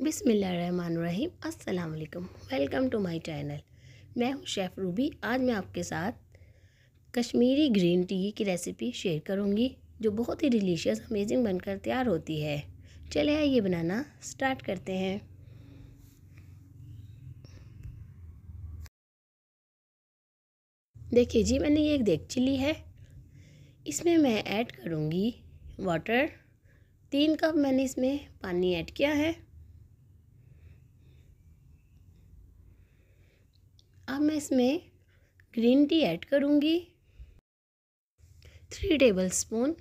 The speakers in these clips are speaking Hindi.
बिसमीम अस्सलाम वालेकुम टू माय चैनल। मैं हूँ शेफ़ रूबी। आज मैं आपके साथ कश्मीरी ग्रीन टी की रेसिपी शेयर करूँगी, जो बहुत ही डिलीशियस, अमेजिंग बनकर तैयार होती है। चले ये बनाना स्टार्ट करते हैं। देखिए जी, मैंने ये एक देगची ली है। इसमें मैं ऐड करूँगी वाटर। तीन कप मैंने इसमें पानी ऐड किया है। अब मैं इसमें ग्रीन टी ऐड करूँगी। थ्री टेबल स्पून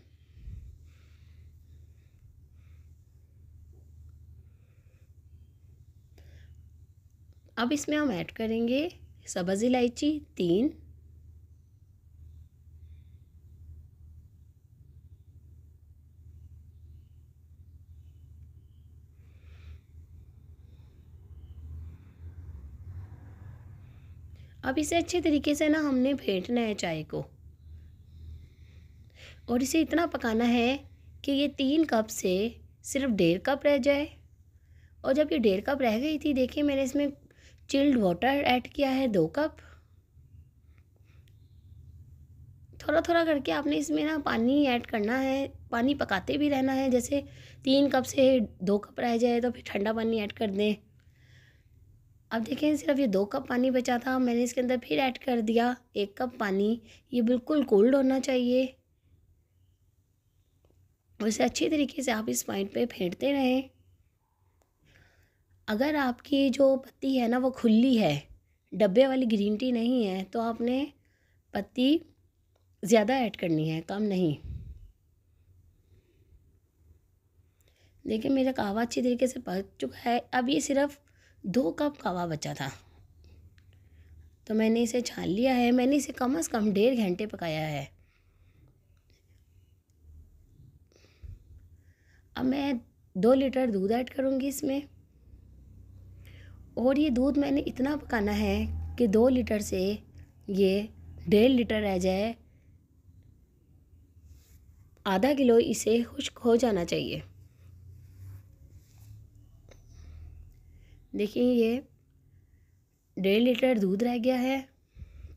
अब इसमें हम ऐड करेंगे सब्ज़ इलायची, तीन। अब इसे अच्छे तरीके से ना हमने फेंटना है चाय को। और इसे इतना पकाना है कि ये तीन कप से सिर्फ़ डेढ़ कप रह जाए। और जब ये डेढ़ कप रह गई थी, देखिए मैंने इसमें चिल्ड वाटर ऐड किया है दो कप। थोड़ा थोड़ा करके आपने इसमें ना पानी ऐड करना है, पानी पकाते भी रहना है। जैसे तीन कप से दो कप रह जाए तो फिर ठंडा पानी ऐड कर दें। अब देखें, सिर्फ़ ये दो कप पानी बचा था, मैंने इसके अंदर फिर ऐड कर दिया एक कप पानी। ये बिल्कुल कोल्ड होना चाहिए। वैसे अच्छी तरीके से आप इस पॉइंट पे फेंटते रहें। अगर आपकी जो पत्ती है ना, वो खुली है, डब्बे वाली ग्रीन टी नहीं है तो आपने पत्ती ज़्यादा ऐड करनी है, कम नहीं। देखिए, मेरा कहवा अच्छी तरीके से पक चुका है। अब ये सिर्फ़ दो कप कवा बचा था। तो मैंने इसे छान लिया है। मैंने इसे कम से कम डेढ़ घंटे पकाया है। अब मैं दो लीटर दूध ऐड करूँगी इसमें। और ये दूध मैंने इतना पकाना है कि दो लीटर से ये डेढ़ लीटर रह जाए। आधा किलो इसे खुश्क हो जाना चाहिए। देखिए ये डेढ़ लीटर दूध रह गया है।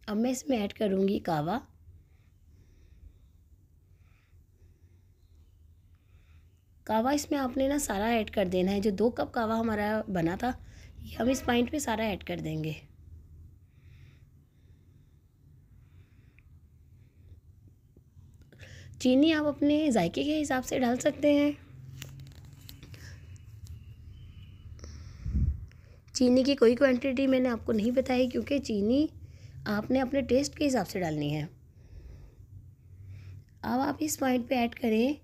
अब मैं इसमें ऐड करूँगी कावा। कावा इसमें आपने ना सारा ऐड कर देना है। जो दो कप कावा हमारा बना था, ये हम इस पॉइंट पे सारा ऐड कर देंगे। चीनी आप अपने जायके के हिसाब से डाल सकते हैं। चीनी की कोई क्वांटिटी मैंने आपको नहीं बताई क्योंकि चीनी आपने अपने टेस्ट के हिसाब से डालनी है। अब आप इस पॉइंट पे ऐड करें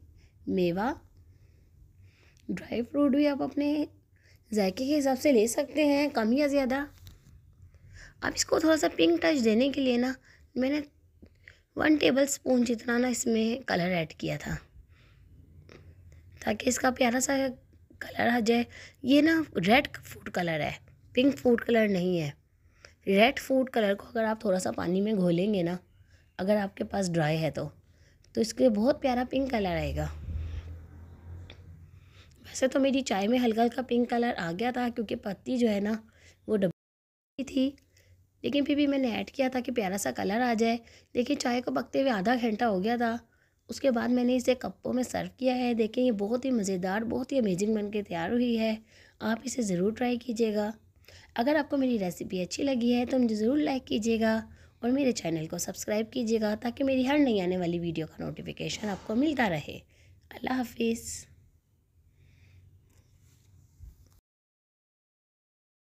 मेवा। ड्राई फ्रूट भी आप अपने जायके के हिसाब से ले सकते हैं, कम या ज़्यादा। अब इसको थोड़ा सा पिंक टच देने के लिए ना, मैंने वन टेबल स्पून जितना ना इसमें कलर ऐड किया था। ताकि इसका प्यारा सा कलर आ जाए। ये ना रेड फ़ूड कलर है। पिंक फ़ूड कलर नहीं है। रेड फ़ूड कलर को अगर आप थोड़ा सा पानी में घोलेंगे ना, अगर आपके पास ड्राई है तो तो इसके बहुत प्यारा पिंक कलर आएगा। वैसे तो मेरी चाय में हल्का हल्का पिंक कलर आ गया था क्योंकि पत्ती जो है ना, वो डब्बी थी। लेकिन फिर भी मैंने ऐड किया था कि प्यारा सा कलर आ जाए। देखिए चाय को पकते हुए आधा घंटा हो गया था। उसके बाद मैंने इसे कप्पों में सर्व किया है। देखें, ये बहुत ही मज़ेदार, बहुत ही अमेजिंग बन के तैयार हुई है। आप इसे ज़रूर ट्राई कीजिएगा। अगर आपको मेरी रेसिपी अच्छी लगी है तो मुझे ज़रूर लाइक कीजिएगा और मेरे चैनल को सब्सक्राइब कीजिएगा ताकि मेरी हर नई आने वाली वीडियो का नोटिफिकेशन आपको मिलता रहे। अल्लाह हाफिज़।